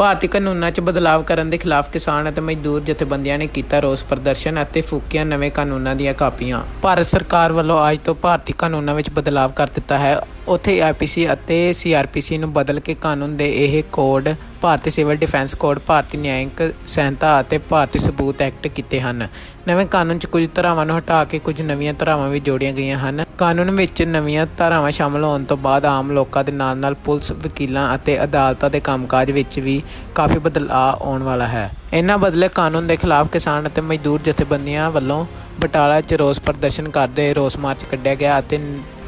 ਭਾਰਤੀ ਕਾਨੂੰਨਾਂ 'ਚ ਬਦਲਾਵ ਕਰਨ ਦੇ ਖਿਲਾਫ ਕਿਸਾਨ ਅਤੇ ਮਜ਼ਦੂਰ ਜਥੇਬੰਦੀਆਂ ਨੇ ਕੀਤਾ ਰੋਸ ਪ੍ਰਦਰਸ਼ਨ ਅਤੇ ਫੂਕੀਆਂ ਨਵੇਂ ਕਾਨੂੰਨਾਂ ਦੀਆਂ ਕਾਪੀਆਂ। ਭਾਰਤ ਸਰਕਾਰ ਵੱਲੋਂ ਅੱਜ ਤੋਂ ਭਾਰਤੀ ਕਾਨੂੰਨਾਂ ਵਿੱਚ ਬਦਲਾਵ ਕਰ ਦਿੱਤਾ ਹੈ ਉੱਥੇ ਆਈਪੀਸੀ ਅਤੇ ਸੀਆਰਪੀਸੀ ਨੂੰ ਬਦਲ ਕੇ ਕਾਨੂੰਨ ਦੇ ਇਹ code Bharatiya civil defence code, Bharatiya Nyayik Sanhita ਅਤੇ ਭਾਰਤੀ ਸਬੂਤ ਐਕਟ ਕੀਤੇ ਹਨ। ਨਵੇਂ ਕਾਨੂੰਨ 'ਚ ਕੁਝ ਧਾਰਾਵਾਂ ਨੂੰ ਹਟਾ ਕੇ ਕੁਝ ਨਵੀਆਂ ਧਾਰਾਵਾਂ ਵੀ ਜੋੜੀਆਂ ਗਈਆਂ ਹਨ। ਕਾਨੂੰਨ ਵਿੱਚ ਨਵੀਆਂ ਧਾਰਾਵਾਂ ਸ਼ਾਮਲ ਹੋਣ ਤੋਂ ਬਾਅਦ ਆਮ ਲੋਕਾਂ ਦੇ ਨਾਲ-ਨਾਲ ਪੁਲਿਸ, ਵਕੀਲਾਂ ਅਤੇ ਅਦਾਲਤਾਂ ਦੇ ਕੰਮਕਾਜ ਵਿੱਚ ਵੀ ਕਾਫੀ ਬਦਲਾਅ ਆਉਣ ਵਾਲਾ ਹੈ। ਇਹਨਾਂ ਬਦਲੇ ਕਾਨੂੰਨ ਦੇ ਖਿਲਾਫ ਕਿਸਾਨ ਅਤੇ ਮਜ਼ਦੂਰ ਜਥੇਬੰਦੀਆਂ ਵੱਲੋਂ ਬਟਾਲਾ 'ਚ ਰੋਸ ਪ੍ਰਦਰਸ਼ਨ ਕਰਦੇ ਰੋਸ ਮਾਰਚ ਕੱਢਿਆ ਗਿਆ ਅਤੇ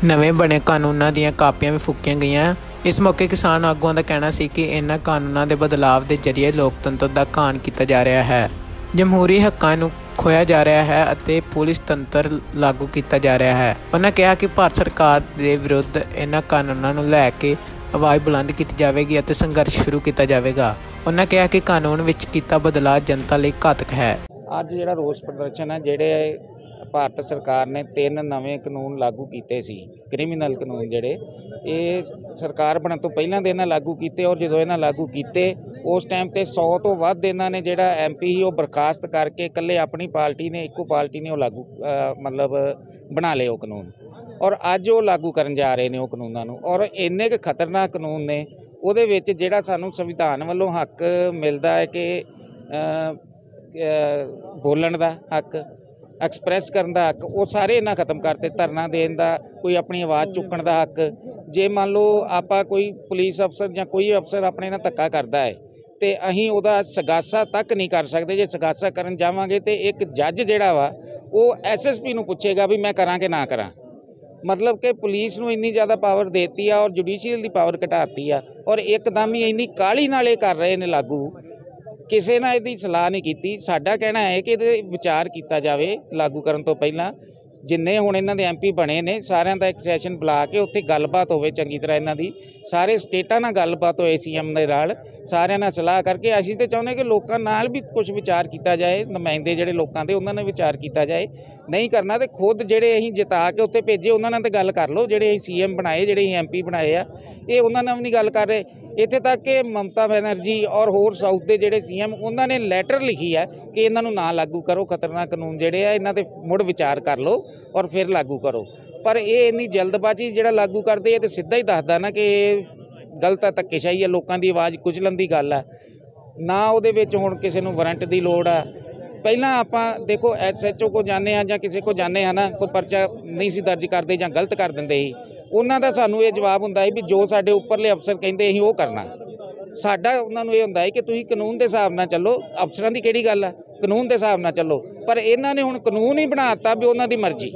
ਨਵੇਂ ਬਣੇ ਕਾਨੂੰਨਾਂ ਦੀਆਂ ਕਾਪੀਆਂ ਵੀ ਫੂਕੀਆਂ ਗਈਆਂ। ਇਸ ਮੌਕੇ ਕਿਸਾਨ ਆਗੂਆਂ ਦਾ ਕਹਿਣਾ ਸੀ ਕਿ ਇਹਨਾਂ ਕਾਨੂੰਨਾਂ ਦੇ ਬਦਲਾਅ ਦੇ ਜ਼ਰੀਏ ਲੋਕਤੰਤਰ ਦਾ ਘਾਣ ਕੀਤਾ ਜਾ ਰਿਹਾ ਹੈ। ਜਮਹੂਰੀ ਹੱਕਾਂ ਨੂੰ ਖੋਇਆ ਜਾ ਰਿਹਾ ਹੈ ਅਤੇ ਪੁਲਿਸ ਤੰਤਰ ਲਾਗੂ ਕੀਤਾ ਜਾ ਰਿਹਾ ਹੈ। ਉਹਨਾਂ ਕਿਹਾ ਕਿ ਭਾਰਤ ਸਰਕਾਰ ਦੇ ਵਿਰੁੱਧ ਇਹਨਾਂ ਕਾਨੂੰਨਾਂ ਨੂੰ ਲੈ ਕੇ ਆਵਾਜ਼ ਬੁਲੰਦ ਕੀਤੀ ਜਾਵੇਗੀ ਅਤੇ ਸੰਘਰਸ਼ ਸ਼ੁਰੂ ਕੀਤਾ ਜਾਵੇਗਾ। ਉਹਨਾਂ ਕਿਹਾ ਕਿ ਕਾਨੂੰਨ ਵਿੱਚ ਕੀਤਾ ਬਦਲਾਅ ਜਨਤਾ ਲਈ ਘਾਤਕ ਹੈ। ਅੱਜ ਜਿਹੜਾ ਰੋਸ ਪ੍ਰਦਰਸ਼ਨ ਹੈ, ਜਿਹੜੇ ਭਾਰਤ ਸਰਕਾਰ ਨੇ ਤਿੰਨ ਨਵੇਂ ਕਾਨੂੰਨ ਲਾਗੂ ਕੀਤੇ ਸੀ, ਕ੍ਰਿਮੀਨਲ ਕਾਨੂੰਨ ਜਿਹੜੇ, ਇਹ ਸਰਕਾਰ ਬਣਨ ਤੋਂ ਪਹਿਲਾਂ ਦੇ ਇਹਨਾਂ ਲਾਗੂ ਕੀਤੇ ਔਰ ਜਦੋਂ ਇਹਨਾਂ ਲਾਗੂ ਕੀਤੇ, ਉਸ ਟਾਈਮ ਤੇ 100 ਤੋਂ ਵੱਧ ਇਹਨਾਂ ਨੇ ਜਿਹੜਾ ਐਮਪੀ ਸੀ ਉਹ ਬਰਖਾਸਤ ਕਰਕੇ ਇਕੱਲੇ ਆਪਣੀ ਪਾਰਟੀ ਨੇ, ਇੱਕੋ ਪਾਰਟੀ ਨੇ ਉਹ ਲਾਗੂ ਮਤਲਬ ਬਣਾ ਲਏ ਉਹ ਕਾਨੂੰਨ। ਔਰ ਅੱਜ ਉਹ ਲਾਗੂ ਕਰਨ ਜਾ ਰਹੇ ਨੇ ਉਹ ਕਾਨੂੰਨਾਂ ਨੂੰ, ਔਰ ਇੰਨੇ ਕੁ ਖਤਰਨਾਕ ਕਾਨੂੰਨ ਨੇ, ਉਹਦੇ ਵਿੱਚ ਜਿਹੜਾ ਸਾਨੂੰ ਸੰਵਿਧਾਨ ਵੱਲੋਂ ਹੱਕ ਮਿਲਦਾ ਹੈ ਕਿ ਬੋਲਣ ਦਾ ਹੱਕ ਐਕਸਪ੍ਰੈਸ ਕਰਨ ਦਾ ਹੱਕ, ਉਹ ਸਾਰੇ ਇਹਨਾਂ ਖਤਮ ਕਰਤੇ, ਧਰਨਾ ਦੇਣ ਦਾ, ਕੋਈ ਆਪਣੀ ਆਵਾਜ਼ ਚੁੱਕਣ ਦਾ ਹੱਕ। ਜੇ ਮੰਨ ਲਓ ਆਪਾਂ ਕੋਈ ਪੁਲਿਸ ਅਫਸਰ ਜਾਂ ਕੋਈ ਅਫਸਰ ਆਪਣੇ ਨਾਲ ਧੱਕਾ ਕਰਦਾ ਹੈ, ਤੇ ਅਸੀਂ ਉਹਦਾ ਸਗਾਸਾ ਤੱਕ ਨਹੀਂ ਕਰ ਸਕਦੇ। ਜੇ ਸਗਾਸਾ ਕਰਨ ਜਾਵਾਂਗੇ ਤੇ ਇੱਕ ਜੱਜ ਜਿਹੜਾ ਵਾ, ਉਹ ਐਸਐਸਪੀ ਨੂੰ ਪੁੱਛੇਗਾ ਵੀ ਮੈਂ ਕਰਾਂ ਕਿ ਨਾ ਕਰਾਂ। ਮਤਲਬ ਕਿ ਪੁਲਿਸ ਨੂੰ ਇੰਨੀ ਜ਼ਿਆਦਾ ਪਾਵਰ ਦੇਤੀ ਆ ਔਰ ਜੁਡੀਸ਼ੀਅਲ ਦੀ ਪਾਵਰ ਘਟਾਤੀ ਆ, ਔਰ ਇੱਕਦਮ ਹੀ ਇੰਨੀ ਕਾਲੀ ਨਾਲ ਇਹ ਕਰ ਰਹੇ ਨੇ ਲਾਗੂ। ਕਿਸੇ ਨਾਲ ਇਹਦੀ ਸਲਾਹ ਨਹੀਂ ਕੀਤੀ। ਸਾਡਾ ਕਹਿਣਾ ਹੈ ਕਿ ਇਹਦੇ ਵਿਚਾਰ ਕੀਤਾ ਜਾਵੇ ਲਾਗੂ ਕਰਨ ਤੋਂ ਪਹਿਲਾਂ। ਜਿੰਨੇ ਹੁਣ ਇਹਨਾਂ ਦੇ ਐਮਪੀ ਬਣੇ ਨੇ, ਸਾਰਿਆਂ ਦਾ ਇੱਕ ਸੈਸ਼ਨ ਬੁਲਾ ਕੇ ਉੱਥੇ ਗੱਲਬਾਤ ਹੋਵੇ ਚੰਗੀ ਤਰ੍ਹਾਂ ਇਹਨਾਂ ਦੀ। ਸਾਰੇ ਸਟੇਟਾਂ ਨਾਲ ਗੱਲਬਾਤ ਹੋਏ ਸੀਐਮ ਦੇ ਨਾਲ। ਸਾਰਿਆਂ ਨਾਲ ਸਲਾਹ ਕਰਕੇ ਅਸੀਂ ਤੇ ਚਾਹੁੰਦੇ ਕਿ ਲੋਕਾਂ ਨਾਲ ਵੀ ਕੁਝ ਵਿਚਾਰ ਕੀਤਾ ਜਾਏ, ਨੁਮਾਇੰਦੇ ਜਿਹੜੇ ਲੋਕਾਂ ਦੇ, ਉਹਨਾਂ ਨਾਲ ਵਿਚਾਰ ਕੀਤਾ ਜਾਏ। ਨਹੀਂ ਕਰਨਾ ਤੇ ਖੁਦ ਜਿਹੜੇ ਅਸੀਂ ਜਿਤਾ ਕੇ ਉੱਥੇ ਭੇਜੇ, ਉਹਨਾਂ ਨਾਲ ਤੇ ਗੱਲ ਕਰ ਲਓ। ਜਿਹੜੇ ਅਸੀਂ ਸੀਐਮ ਬਣਾਏ, ਜਿਹੜੇ ਅਸੀਂ ਐਮਪੀ ਬਣਾਏ ਆ, ਇਹ ਉਹਨਾਂ ਨਾਲ ਵੀ ਨਹੀਂ ਗੱਲ ਕਰ ਰਹੇ। ਇੱਥੇ ਤੱਕ ਕਿ ਮਮਤਾ ਬੈਨਰਜੀ ਔਰ ਹੋਰ ਸਾਊਥ ਦੇ ਜਿਹੜੇ ਸੀਐਮ, ਉਹਨਾਂ ਨੇ ਲੈਟਰ ਲਿਖੀ ਹੈ ਕਿ ਇਹਨਾਂ ਨੂੰ ਨਾ ਲਾਗੂ ਕਰੋ, ਖਤਰਨਾਕ ਕਾਨੂੰਨ ਜਿਹੜੇ ਆ, ਇਹਨਾਂ ਤੇ ਮੁੜ ਵਿਚਾਰ ਕਰ ਲਓ ਔਰ ਫਿਰ ਲਾਗੂ ਕਰੋ। ਪਰ ਇਹ ਇੰਨੀ ਜਲਦਬਾਜ਼ੀ ਜਿਹੜਾ ਲਾਗੂ ਕਰਦੇ ਇਹ ਤੇ ਸਿੱਧਾ ਹੀ ਦੱਸਦਾ ਨਾ ਕਿ ਇਹ ਗਲਤ ਹੈ ਧੱਕੇਸ਼ਾਹੀ ਹੈ ਲੋਕਾਂ ਦੀ ਆਵਾਜ਼ ਕੁਚਲਣ ਦੀ ਗੱਲ ਹੈ ਨਾ ਉਹਦੇ ਵਿੱਚ ਹੁਣ ਕਿਸੇ ਨੂੰ ਵਾਰੰਟ ਦੀ ਲੋੜ ਆ। ਪਹਿਲਾਂ ਆਪਾਂ ਦੇਖੋ ਐਸਐਚਓ ਕੋ ਜਾਂਦੇ ਆ ਜਾਂ ਕਿਸੇ ਕੋ ਜਾਂਦੇ ਆ ਨਾ, ਕੋਈ ਪਰਚਾ ਨਹੀਂ ਸੀ ਦਰਜ ਕਰਦੇ ਜਾਂ ਗਲਤ ਕਰ ਦਿੰਦੇ ਸੀ। ਉਹਨਾਂ ਦਾ ਸਾਨੂੰ ਇਹ ਜਵਾਬ ਹੁੰਦਾ ਹੈ ਵੀ ਜੋ ਸਾਡੇ ਉੱਪਰਲੇ ਅਫਸਰ ਕਹਿੰਦੇ ਅਸੀਂ ਉਹ ਕਰਨਾ। ਸਾਡਾ ਉਹਨਾਂ ਨੂੰ ਇਹ ਹੁੰਦਾ ਹੈ ਕਿ ਤੁਸੀਂ ਕਾਨੂੰਨ ਦੇ ਹਿਸਾਬ ਨਾਲ ਚੱਲੋ। ਅਫਸਰਾਂ ਦੀ ਕਿਹੜੀ ਗੱਲ ਆ? ਕਾਨੂੰਨ ਦੇ ਹਿਸਾਬ ਨਾਲ ਚੱਲੋ। ਪਰ ਇਹਨਾਂ ਨੇ ਹੁਣ ਕਾਨੂੰਨ ਹੀ ਬਣਾਤਾ ਵੀ ਉਹਨਾਂ ਦੀ ਮਰਜ਼ੀ।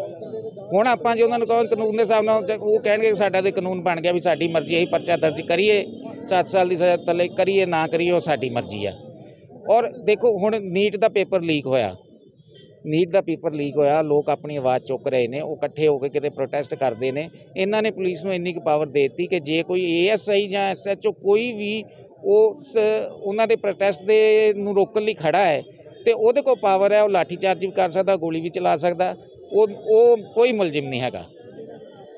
ਹੁਣ ਆਪਾਂ ਜੇ ਉਹਨਾਂ ਨੂੰ ਕਹੋ ਕਾਨੂੰਨ ਦੇ ਹਿਸਾਬ ਨਾਲ ਉਹ ਕਹਿਣਗੇ ਕਿ ਸਾਡਾ ਤੇ ਕਾਨੂੰਨ ਬਣ ਗਿਆ ਵੀ ਸਾਡੀ ਮਰਜ਼ੀ ਅਸੀਂ ਪਰਚਾ ਦਰਜ ਕਰੀਏ। 7 ਸਾਲ ਦੀ ਸਜ਼ਾ ਥੱਲੇ ਕਰੀਏ, ਨਾ ਕਰੀਏ, ਉਹ ਸਾਡੀ ਮਰਜ਼ੀ ਆ। ਔਰ ਦੇਖੋ, ਹੁਣ ਨੀਟ ਦਾ ਪੇਪਰ ਲੀਕ ਹੋਇਆ। ਨੀਟ ਦਾ ਪੇਪਰ ਲੀਕ ਹੋਇਆ, ਲੋਕ ਆਪਣੀ ਆਵਾਜ਼ ਚੁੱਕ ਰਹੇ ਨੇ, ਉਹ ਇਕੱਠੇ ਹੋ ਕੇ ਕਿਤੇ ਪ੍ਰੋਟੈਸਟ ਕਰਦੇ ਨੇ। ਇਹਨਾਂ ਨੇ ਪੁਲਿਸ ਨੂੰ ਇੰਨੀ ਕੁ ਪਾਵਰ ਦੇ ਦਿੱਤੀ ਕਿ ਜੇ ਕੋਈ ਏਐਸਆਈ ਜਾਂ ਐਸਐਚਓ ਕੋਈ ਵੀ ਉਸ ਉਹਨਾਂ ਦੇ ਪ੍ਰੋਟੈਸਟ ਦੇ ਨੂੰ ਰੋਕਣ ਲਈ ਖੜਾ ਹੈ, ਤੇ ਉਹਦੇ ਕੋਲ ਪਾਵਰ ਹੈ, ਉਹ ਲਾਠੀ ਚਾਰਜ ਵੀ ਕਰ ਸਕਦਾ, ਗੋਲੀ ਵੀ ਚਲਾ ਸਕਦਾ, ਉਹ ਉਹ ਕੋਈ ਮੁਲਜ਼ਮ ਨਹੀਂ ਹੈਗਾ।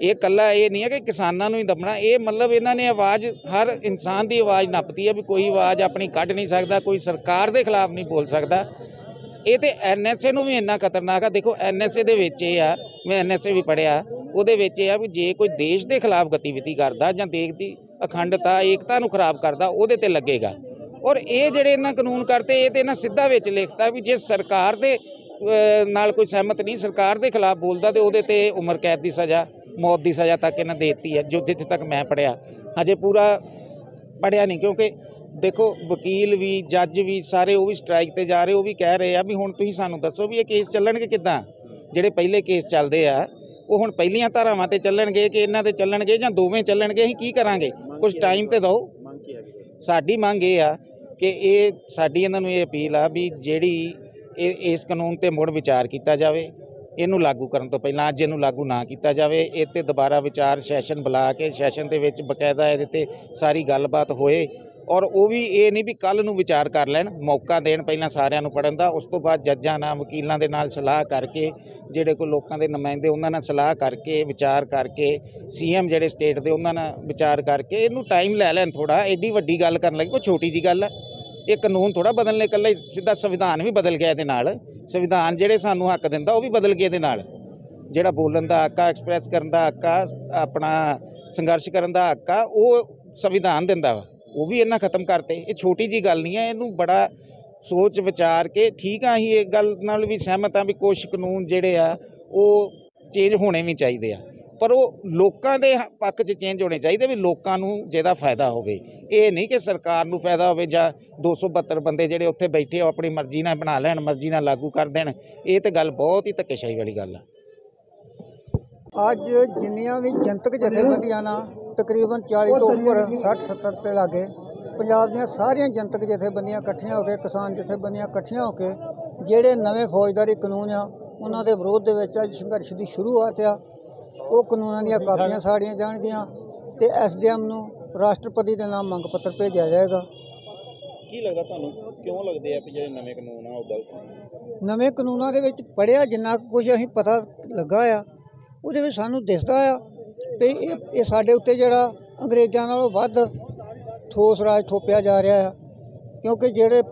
ਇਹ ਕੱਲਾ ਇਹ ਨਹੀਂ ਹੈ ਕਿ ਕਿਸਾਨਾਂ ਨੂੰ ਹੀ ਦਬਣਾ, ਇਹ ਮਤਲਬ ਇਹਨਾਂ ਨੇ ਆਵਾਜ਼, ਹਰ ਇਨਸਾਨ ਦੀ ਆਵਾਜ਼ ਨੱਪਤੀ ਹੈ ਵੀ ਕੋਈ ਆਵਾਜ਼ ਆਪਣੀ ਕੱਢ ਨਹੀਂ ਸਕਦਾ, ਕੋਈ ਸਰਕਾਰ ਦੇ ਖਿਲਾਫ ਨਹੀਂ ਬੋਲ ਸਕਦਾ। ਇਹ ਤੇ ਐਨਐਸਏ ਨੂੰ ਵੀ ਇੰਨਾ ਖਤਰਨਾਕ ਆ। ਦੇਖੋ ਐਨਐਸਏ ਦੇ ਵਿੱਚ ਇਹ ਆ, ਮੈਂ ਐਨਐਸਏ ਵੀ ਪੜਿਆ ਉਹਦੇ ਵਿੱਚ ਇਹ ਆ ਵੀ ਜੇ ਕੋਈ ਦੇਸ਼ ਦੇ ਖਿਲਾਫ ਗਤੀਵਿਧੀ ਕਰਦਾ ਜਾਂ ਦੇਸ਼ ਦੀ ਅਖੰਡਤਾ, ਏਕਤਾ ਨੂੰ ਖਰਾਬ ਕਰਦਾ, ਉਹਦੇ ਤੇ ਲੱਗੇਗਾ। ਔਰ ਇਹ ਜਿਹੜੇ ਇਹਨਾਂ ਕਾਨੂੰਨ ਕਰਤੇ, ਇਹ ਤੇ ਇਹਨਾਂ ਸਿੱਧਾ ਵਿੱਚ ਲਿਖਤਾ ਵੀ ਜੇ ਸਰਕਾਰ ਦੇ ਨਾਲ ਕੋਈ ਸਹਿਮਤ ਨਹੀਂ, ਸਰਕਾਰ ਦੇ ਖਿਲਾਫ ਬੋਲਦਾ ਤੇ ਉਹਦੇ ਤੇ ਉਮਰ ਕੈਦ ਦੀ ਸਜ਼ਾ, ਮੌਤ ਦੀ ਸਜ਼ਾ ਤੱਕ ਇਹਨਾਂ ਦੇ ਦਿੱਤੀ ਹੈ, ਜੋ ਜਿੱਥੇ ਤੱਕ ਮੈਂ ਪੜਿਆ ਹਜੇ ਪੂਰਾ ਪੜਿਆ ਨਹੀਂ, ਕਿਉਂਕਿ ਦੇਖੋ, ਵਕੀਲ ਵੀ, ਜੱਜ ਵੀ, ਸਾਰੇ ਉਹ ਵੀ ਸਟ੍ਰਾਈਕ ਤੇ ਜਾ ਰਹੇ, ਉਹ ਵੀ ਕਹਿ ਰਹੇ ਆ ਵੀ ਹੁਣ ਤੁਸੀਂ ਸਾਨੂੰ ਦੱਸੋ ਵੀ ਇਹ ਕੇਸ ਚੱਲਣਗੇ ਕਿੱਦਾਂ? ਜਿਹੜੇ ਪਹਿਲੇ ਕੇਸ ਚੱਲਦੇ ਆ, ਉਹ ਹੁਣ ਪਹਿਲੀਆਂ ਧਾਰਾਵਾਂ ਤੇ ਚੱਲਣਗੇ ਕਿ ਇਹਨਾਂ ਤੇ ਚੱਲਣਗੇ ਜਾਂ ਦੋਵੇਂ ਚੱਲਣਗੇ, ਅਸੀਂ ਕੀ ਕਰਾਂਗੇ? ਕੁਝ ਟਾਈਮ ਤੇ ਦਿਓ। ਸਾਡੀ ਮੰਗ ਇਹ ਆ ਕਿ ਇਹ, ਸਾਡੀ ਇਹਨਾਂ ਨੂੰ ਇਹ ਅਪੀਲ ਆ ਵੀ ਜਿਹੜੀ ਇਹ, ਇਸ ਕਾਨੂੰਨ ਤੇ ਮੁੜ ਵਿਚਾਰ ਕੀਤਾ ਜਾਵੇ। ਇਹਨੂੰ ਲਾਗੂ ਕਰਨ ਤੋਂ ਪਹਿਲਾਂ ਅੱਜ ਇਹਨੂੰ ਲਾਗੂ ਨਾ ਕੀਤਾ ਜਾਵੇ। ਇਹ ਤੇ ਦੁਬਾਰਾ ਵਿਚਾਰ ਸੈਸ਼ਨ ਬੁਲਾ ਕੇ ਸੈਸ਼ਨ ਦੇ ਵਿੱਚ ਬਕਾਇਦਾ ਇਹਦੇ ਤੇ ਸਾਰੀ ਗੱਲਬਾਤ ਹੋਏ ਔਰ ਉਹ ਵੀ ਇਹ ਨਹੀਂ ਵੀ ਕੱਲ ਨੂੰ ਵਿਚਾਰ ਕਰ ਲੈਣ, ਮੌਕਾ ਦੇਣ ਪਹਿਲਾਂ ਸਾਰਿਆਂ ਨੂੰ ਪੜਨ ਦਾ। ਉਸ ਤੋਂ ਬਾਅਦ ਜੱਜਾਂ ਨਾਲ, ਵਕੀਲਾਂ ਦੇ ਨਾਲ ਸਲਾਹ ਕਰਕੇ, ਜਿਹੜੇ ਕੋਈ ਲੋਕਾਂ ਦੇ ਨੁਮਾਇੰਦੇ ਉਹਨਾਂ ਨਾਲ ਸਲਾਹ ਕਰਕੇ, ਵਿਚਾਰ ਕਰਕੇ, ਸੀਐਮ ਜਿਹੜੇ ਸਟੇਟ ਦੇ ਉਹਨਾਂ ਨਾਲ ਵਿਚਾਰ ਕਰਕੇ ਇਹਨੂੰ ਟਾਈਮ ਲੈ ਲੈਣ ਥੋੜਾ ਐਡੀ ਵੱਡੀ ਗੱਲ ਕਰਨ ਲੱਗੇ, ਕੋਈ ਛੋਟੀ ਜੀ ਗੱਲ ਹੈ। ਇਹ ਕਾਨੂੰਨ ਥੋੜਾ ਬਦਲਨੇ ਇਕੱਲਾ ਹੀ ਸਿੱਧਾ ਸੰਵਿਧਾਨ ਵੀ ਬਦਲ ਗਿਆ ਇਹਦੇ ਨਾਲ। ਸੰਵਿਧਾਨ ਜਿਹੜੇ ਸਾਨੂੰ ਹੱਕ ਦਿੰਦਾ ਉਹ ਵੀ ਬਦਲ ਗਿਆ ਇਹਦੇ ਨਾਲ। ਜਿਹੜਾ ਬੋਲਣ ਦਾ ਹੱਕ ਆ ਐਕਸਪ੍ਰੈਸ ਕਰਨ ਦਾ ਹੱਕ ਆ, ਆਪਣਾ ਸੰਘਰਸ਼ ਕਰਨ ਦਾ ਹੱਕ ਆ, ਉਹ ਸੰਵਿਧਾਨ ਦਿੰਦਾ ਵਾ। ਉਹ ਵੀ ਇਹਨਾਂ ਖਤਮ ਕਰਤੇ। ਇਹ ਛੋਟੀ ਜੀ ਗੱਲ ਨਹੀਂ ਹੈ ਇਹਨੂੰ ਬੜਾ ਸੋਚ ਵਿਚਾਰ ਕੇ ਠੀਕ ਆ ਅਸੀਂ ਇਹ ਗੱਲ ਨਾਲ ਵੀ ਸਹਿਮਤ ਆ ਵੀ ਕੁਝ ਕਾਨੂੰਨ ਜਿਹੜੇ ਆ, ਉਹ ਚੇਂਜ ਹੋਣੇ ਵੀ ਚਾਹੀਦੇ ਆ। ਪਰ ਉਹ ਲੋਕਾਂ ਦੇ ਪੱਖ 'ਚ ਚੇਂਜ ਹੋਣੇ ਚਾਹੀਦੇ ਵੀ ਲੋਕਾਂ ਨੂੰ ਜਿਹਦਾ ਫਾਇਦਾ ਹੋਵੇ। ਇਹ ਨਹੀਂ ਕਿ ਸਰਕਾਰ ਨੂੰ ਫਾਇਦਾ ਹੋਵੇ ਜਾਂ 272 ਬੰਦੇ ਜਿਹੜੇ ਉੱਥੇ ਬੈਠੇ ਆ, ਉਹ ਆਪਣੀ ਮਰਜ਼ੀ ਨਾਲ ਬਣਾ ਲੈਣ, ਮਰਜ਼ੀ ਨਾਲ ਲਾਗੂ ਕਰ ਦੇਣ, ਇਹ ਤੇ ਗੱਲ ਬਹੁਤ ਹੀ ਧੱਕੇਸ਼ਾਹੀ ਵਾਲੀ ਗੱਲ ਆ। ਅੱਜ ਜਿੰਨੀਆਂ ਵੀ ਜਨਤਕ ਜਥੇਬੰਦੀਆਂ ਨਾ ਤਕਰੀਬਨ 40 ਤੋਂ ਉੱਪਰ 60 70 ਤੇ ਲਾਗੇ ਪੰਜਾਬ ਦੀਆਂ ਸਾਰੀਆਂ ਜਨਤਕ ਜਥੇਬੰਦੀਆਂ ਇਕੱਠੀਆਂ ਹੋ ਕੇ, ਕਿਸਾਨ ਜਥੇਬੰਦੀਆਂ ਇਕੱਠੀਆਂ ਹੋ ਕੇ, ਜਿਹੜੇ ਨਵੇਂ ਫੌਜਦਾਰੀ ਕਾਨੂੰਨ ਆ, ਉਹਨਾਂ ਦੇ ਵਿਰੋਧ ਦੇ ਵਿੱਚ ਅੱਜ ਸੰਘਰਸ਼ ਦੀ ਸ਼ੁਰੂਆਤ ਆ। ਉਹ ਕਾਨੂੰਨਾਂ ਦੀਆਂ ਕਾਪੀਆਂ ਸਾੜੀਆਂ ਜਾਣਗੀਆਂ ਤੇ ਐਸਡੀਐਮ ਨੂੰ ਰਾਸ਼ਟਰਪਤੀ ਦੇ ਨਾਮ ਮੰਗ ਪੱਤਰ ਭੇਜਿਆ ਜਾਏਗਾ। ਕੀ ਲੱਗਦਾ ਤੁਹਾਨੂੰ? ਕਿਉਂ ਲੱਗਦੇ ਆ ਵੀ ਜਿਹੜੇ ਨਵੇਂ ਕਾਨੂੰਨ ਆ ਉਹ ਗਲਤ ਨੇ? ਨਵੇਂ ਕਾਨੂੰਨਾਂ ਦੇ ਵਿੱਚ ਪੜਿਆ ਜਿੰਨਾ ਕੁਝ ਅਸੀਂ ਪਤਾ ਲੱਗਾ ਆ ਉਹਦੇ ਵਿੱਚ ਸਾਨੂੰ ਦਿਸਦਾ ਆ ਵੀ ਇਹ ਇਹ ਸਾਡੇ ਉੱਤੇ ਜਿਹੜਾ ਅੰਗਰੇਜ਼ਾਂ ਨਾਲੋਂ ਵੱਧ ਠੋਸ ਰਾਜ ਥੋਪਿਆ ਜਾ ਰਿਹਾ ਆ ਕਿਉਂਕਿ ਜਿਹੜੇ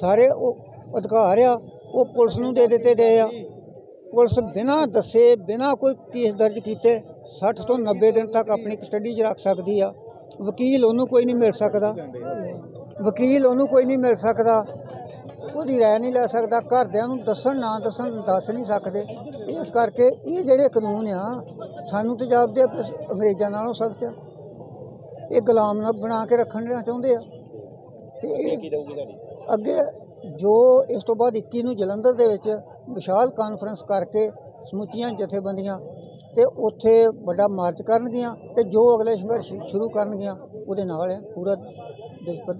ਸਾਰੇ ਉਹ ਅਧਿਕਾਰ ਆ ਉਹ ਪੁਲਿਸ ਨੂੰ ਦੇ ਦਿੱਤੇ ਗਏ ਆ। ਪੁਲਿਸ ਬਿਨਾਂ ਦੱਸੇ, ਬਿਨਾਂ ਕੋਈ ਕੇਸ ਦਰਜ ਕੀਤੇ 60 ਤੋਂ 90 ਦਿਨ ਤੱਕ ਆਪਣੀ ਕਸਟਡੀ 'ਚ ਰੱਖ ਸਕਦੀ ਆ। ਵਕੀਲ ਉਹਨੂੰ ਕੋਈ ਨਹੀਂ ਮਿਲ ਸਕਦਾ। ਵਕੀਲ ਉਹਨੂੰ ਕੋਈ ਨਹੀਂ ਮਿਲ ਸਕਦਾ। ਉਹਦੀ ਰਾਏ ਨਹੀਂ ਲੈ ਸਕਦਾ। ਘਰਦਿਆਂ ਨੂੰ ਦੱਸਣ, ਨਾ ਦੱਸਣ, ਦੱਸ ਨਹੀਂ ਸਕਦੇ। ਇਸ ਕਰਕੇ ਇਹ ਜਿਹੜੇ ਕਾਨੂੰਨ ਆ, ਸਾਨੂੰ ਤੇ ਜਾਪਦੇ ਆ ਅੰਗਰੇਜ਼ਾਂ ਨਾਲੋਂ ਸਖਤ ਆ। ਇਹ ਗੁਲਾਮ ਨਾ ਬਣਾ ਕੇ ਰੱਖਣਾ ਚਾਹੁੰਦੇ ਆ। ਤੇ ਇਹ ਕੀ ਰਹੂਗੀ ਤੁਹਾਡੀ? ਅੱਗੇ ਜੋ ਇਸ ਤੋਂ ਬਾਅਦ 21 ਨੂੰ ਜਲੰਧਰ ਦੇ ਵਿੱਚ ਵਿਸ਼ਾਲ ਕਾਨਫਰੰਸ ਕਰਕੇ ਸਮੁੱਚੀਆਂ ਜਥੇਬੰਦੀਆਂ ਤੇ ਉੱਥੇ ਵੱਡਾ ਮਾਰਚ ਕਰਨਗੀਆਂ ਤੇ ਜੋ ਅਗਲੇ ਸੰਘਰਸ਼ ਸ਼ੁਰੂ ਕਰਨਗੀਆਂ, ਉਹਦੇ ਨਾਲ ਹੈ, ਪੂਰਾ ਦੇਸ਼ ਪੱਧਰ